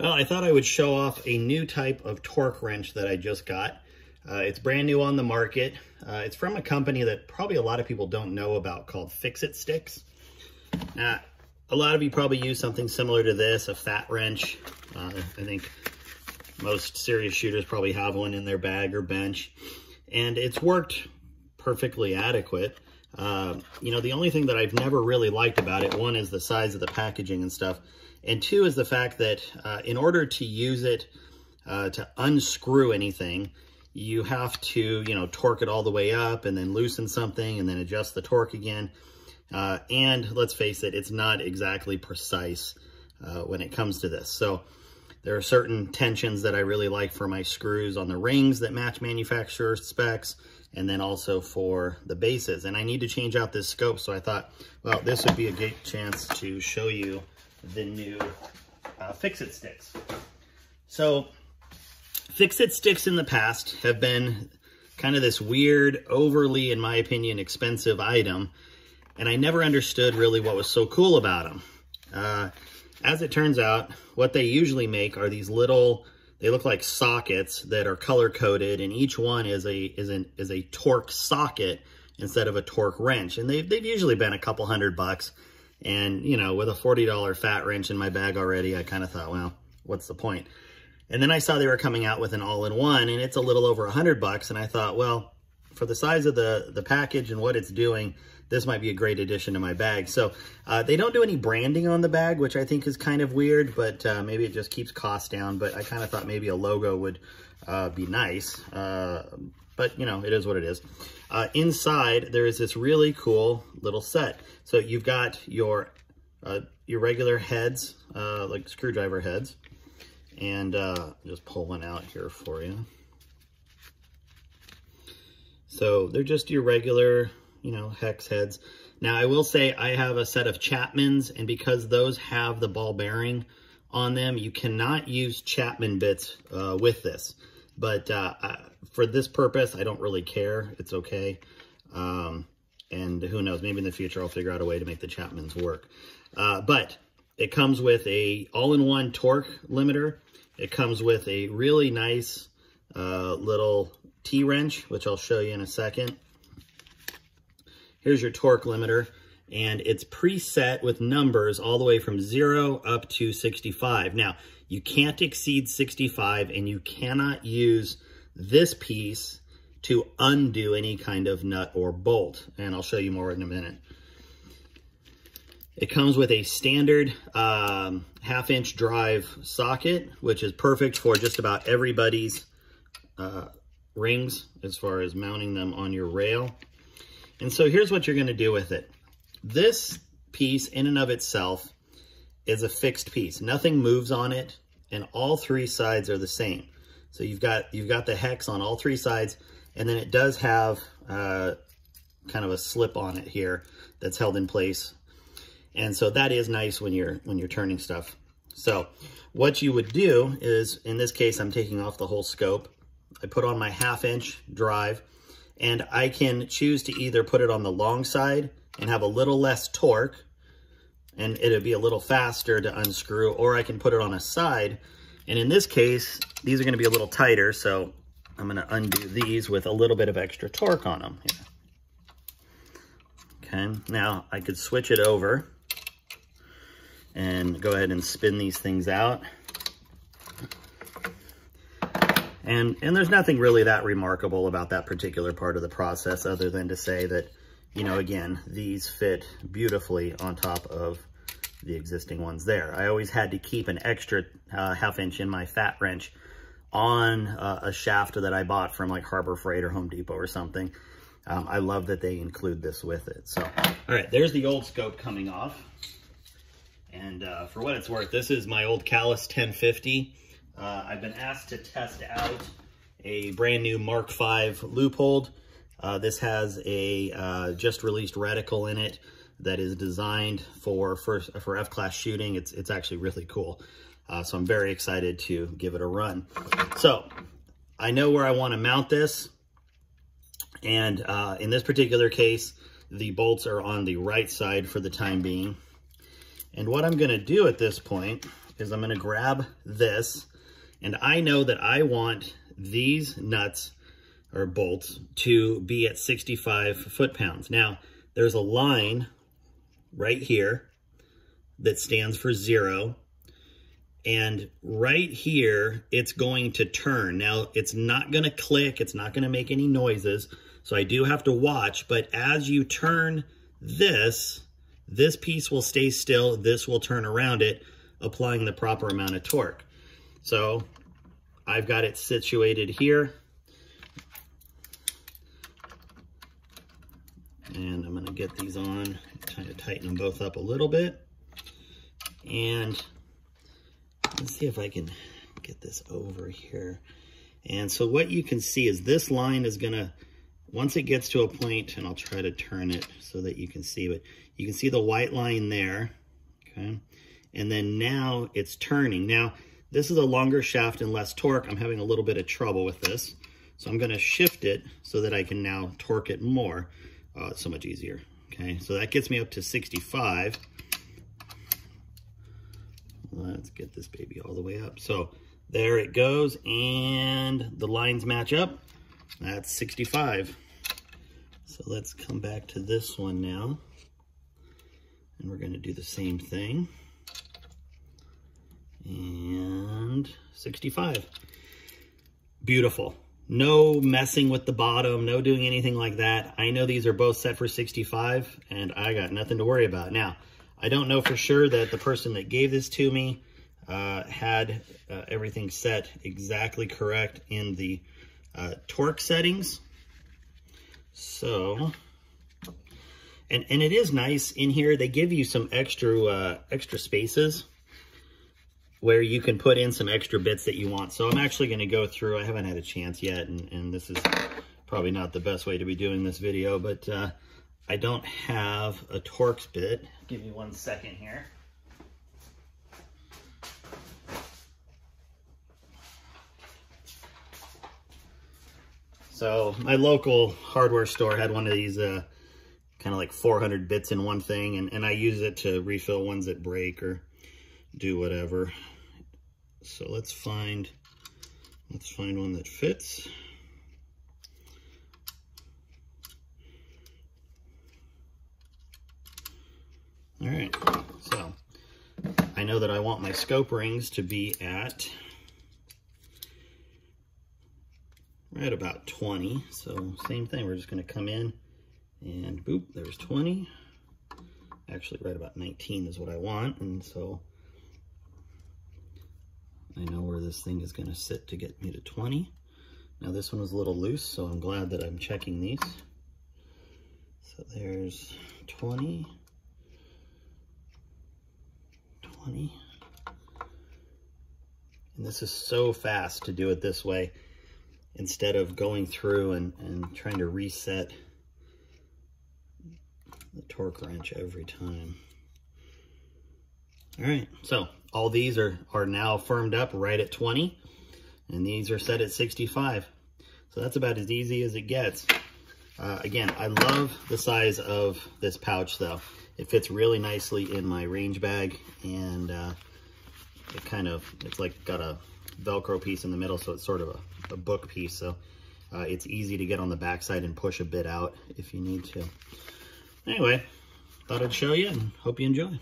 Well, I thought I would show off a new type of torque wrench that I just got. Uh, it's brand new on the market. Uh, it's from a company that probably a lot of people don't know about called Fix-It Sticks. Now, a lot of you probably use something similar to this, a fat wrench. Uh, I think most serious shooters probably have one in their bag or bench. And it's worked perfectly adequate. Uh, you know, the only thing that I've never really liked about it, one is the size of the packaging and stuff. And two is the fact that uh, in order to use it uh, to unscrew anything, you have to, you know, torque it all the way up and then loosen something and then adjust the torque again. Uh, and let's face it, it's not exactly precise uh, when it comes to this. So there are certain tensions that I really like for my screws on the rings that match manufacturer specs and then also for the bases. And I need to change out this scope, so I thought, well, this would be a great chance to show you the new uh, Fix-It sticks. So Fix-It sticks in the past have been kind of this weird, overly, in my opinion, expensive item, and I never understood really what was so cool about them. Uh, as it turns out, what they usually make are these little, they look like sockets that are color-coded, and each one is a is an is a torque socket instead of a torque wrench. And they've, they've usually been a couple hundred bucks. And, you know, with a $40 fat wrench in my bag already, I kind of thought, well, what's the point? And then I saw they were coming out with an all-in-one, and it's a little over a hundred bucks. And I thought, well, for the size of the, the package and what it's doing, this might be a great addition to my bag. So uh, they don't do any branding on the bag, which I think is kind of weird, but uh, maybe it just keeps costs down. But I kind of thought maybe a logo would uh, be nice. Uh, but, you know, it is what it is. Uh, inside, there is this really cool little set. So you've got your, uh, your regular heads, like screwdriver heads. And just pull one out here for you. So they're just your regular you know, hex heads. Now, I will say I have a set of Chapmans, and because those have the ball bearing on them, you cannot use Chapman bits uh, with this. But uh, for this purpose, I don't really care. It's okay. Um, and who knows, maybe in the future I'll figure out a way to make the Chapmans work. Uh, but it comes with a all-in-one torque limiter. It comes with a really nice uh, little T-wrench, which I'll show you in a second. Here's your torque limiter, and it's preset with numbers all the way from zero up to 65. Now, you can't exceed 65, and you cannot use this piece to undo any kind of nut or bolt, and I'll show you more in a minute. It comes with a standard um, half-inch drive socket, which is perfect for just about everybody's uh, rings as far as mounting them on your rail. And so here's what you're going to do with it. This piece in and of itself is a fixed piece. Nothing moves on it, and all three sides are the same. So you've got you've got the hex on all three sides, and then it does have uh, kind of a slip on it here that's held in place. And so that is nice when you're when you're turning stuff. So what you would do is, in this case, I'm taking off the whole scope. I put on my half inch drive and I can choose to either put it on the long side and have a little less torque and it'll be a little faster to unscrew or I can put it on a side and in this case these are going to be a little tighter so I'm going to undo these with a little bit of extra torque on them here. Okay, now I could switch it over and go ahead and spin these things out. And, and there's nothing really that remarkable about that particular part of the process other than to say that, you know, again, these fit beautifully on top of the existing ones there. I always had to keep an extra uh, half inch in my fat wrench on uh, a shaft that I bought from like Harbor Freight or Home Depot or something. Um, I love that they include this with it. So, all right, there's the old scope coming off. And uh, for what it's worth, this is my old Kahles 1050. Uh, I've been asked to test out a brand new Mark V Leupold. Uh, this has a uh, just released reticle in it that is designed for first for F-class shooting. It's it's actually really cool. Uh, so I'm very excited to give it a run. So I know where I want to mount this. And uh, in this particular case, the bolts are on the right side for the time being. And what I'm going to do at this point is I'm gonna grab this and I know that I want these nuts or bolts to be at 65 foot-pounds. Now, there's a line right here that stands for zero. And right here, it's going to turn. Now, it's not going to click. It's not going to make any noises. So I do have to watch. But as you turn this, this piece will stay still. This will turn around it, applying the proper amount of torque. So I've got it situated here. And I'm gonna get these on, kind of tighten them both up a little bit. And let's see if I can get this over here. And so what you can see is this line is gonna, once it gets to a point, and I'll try to turn it so that you can see it, you can see the white line there, okay? And then now it's turning. Now, this is a longer shaft and less torque. I'm having a little bit of trouble with this. So I'm gonna shift it so that I can now torque it more. Oh, it's so much easier. Okay, so that gets me up to 65. Let's get this baby all the way up. So there it goes, and the lines match up. That's 65. So let's come back to this one now. And we're gonna do the same thing. And 65. Beautiful. No messing with the bottom, no doing anything like that. I know these are both set for 65 and I got nothing to worry about. Now, I don't know for sure that the person that gave this to me uh, had uh, everything set exactly correct in the uh, torque settings. So, and, and it is nice in here. They give you some extra, uh, extra spaces where you can put in some extra bits that you want. So I'm actually going to go through, I haven't had a chance yet, and, and this is probably not the best way to be doing this video, but uh, I don't have a Torx bit. Give me one second here. So my local hardware store had one of these uh, kind of like 400 bits in one thing, and, and I use it to refill ones that break or do whatever. So let's find, let's find one that fits. All right, so I know that I want my scope rings to be at right about 20. So same thing, we're just gonna come in and boop, there's 20. Actually, right about 19 is what I want. And so I know where this thing is gonna sit to get me to 20. Now this one was a little loose, so I'm glad that I'm checking these. So there's 20, 20. And this is so fast to do it this way instead of going through and, and trying to reset the torque wrench every time. All right, so all these are, are now firmed up right at 20, and these are set at 65. So that's about as easy as it gets. Uh, again, I love the size of this pouch though. It fits really nicely in my range bag and uh, it kind of, it's like got a Velcro piece in the middle, so it's sort of a, a book piece. So uh, it's easy to get on the backside and push a bit out if you need to. Anyway, thought I'd show you and hope you enjoy.